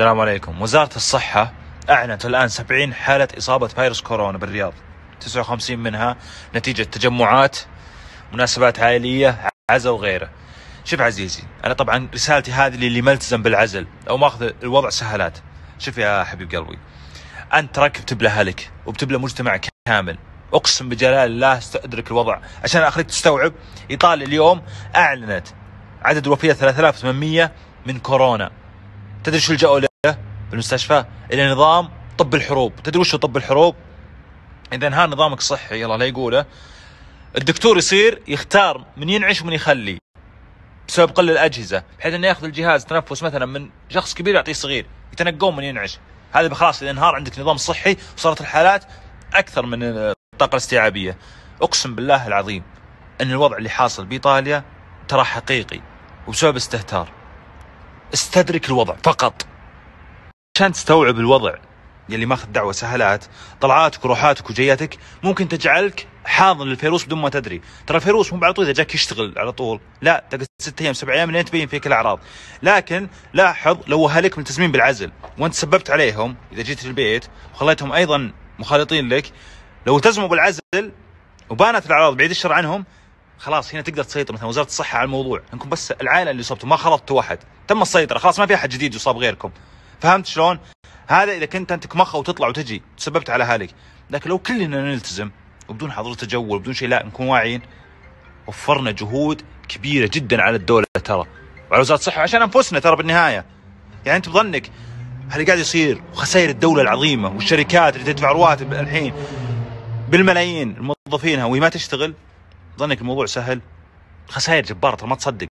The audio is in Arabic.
السلام عليكم. وزارة الصحة أعلنت الآن 70 حالة إصابة فيروس كورونا بالرياض. 59 منها نتيجة تجمعات مناسبات عائلية عزا وغيره. شوف عزيزي أنا طبعا رسالتي هذه للي ملتزم بالعزل أو ماخذ الوضع سهلات. شوف يا حبيب قلبي أنت تراك بتبلى هلك وبتبلى مجتمع كامل. أقسم بجلال الله استدرك الوضع. عشان أخليك تستوعب إيطاليا اليوم أعلنت عدد الوفيات 3800 من كورونا. تدري شو له بالمستشفى إلى نظام طب الحروب. تدري وش طب الحروب؟ اذا ها نظامك الصحي الله لا يقوله. الدكتور يصير يختار من ينعش ومن يخلي. بسبب قل الأجهزة. بحيث إنه يأخذ الجهاز تنفس مثلا من شخص كبير يعطيه صغير. يتنقون من ينعش. هذا خلاص إذا انهار عندك نظام صحي وصارت الحالات أكثر من الطاقة الاستيعابية. أقسم بالله العظيم إن الوضع اللي حاصل بإيطاليا ترى حقيقي وبسبب استهتار. استدرك الوضع فقط. عشان تستوعب الوضع. يلي ماخذ دعوة سهلات طلعاتك وروحاتك وجياتك ممكن تجعلك حاضن للفيروس بدون ما تدري. ترى الفيروس مو على طول إذا جاك يشتغل على طول. لا تقعد ست أيام سبع أيام لين تبين فيك الأعراض. لكن لاحظ لو أهلك ملتزمين بالعزل وأنت سببت عليهم إذا جيت البيت وخليتهم أيضا مخالطين لك لو التزموا بالعزل وبانت الأعراض بعيد الشر عنهم خلاص هنا تقدر تسيطر. مثلا وزارة الصحة على الموضوع. إنكم بس العائلة اللي صبتوا ما خلطتوا واحد تم السيطرة خلاص ما في أحد جديد يصاب غيركم. فهمت شلون؟ هذا إذا كنت أنت مخه وتطلع وتجي تسببت على اهلك لكن لو كلنا نلتزم وبدون حظر تجول وبدون شيء لا نكون واعيين وفرنا جهود كبيرة جدا على الدولة ترى. وعلى وزارة الصحة عشان أنفسنا ترى بالنهاية. يعني أنت بظنك اللي قاعد يصير وخسائر الدولة العظيمة والشركات اللي تدفع رواتب الحين بالملايين موظفينها وهي ما تشتغل ظنك الموضوع سهل؟ خسائر جبارة ما تصدق.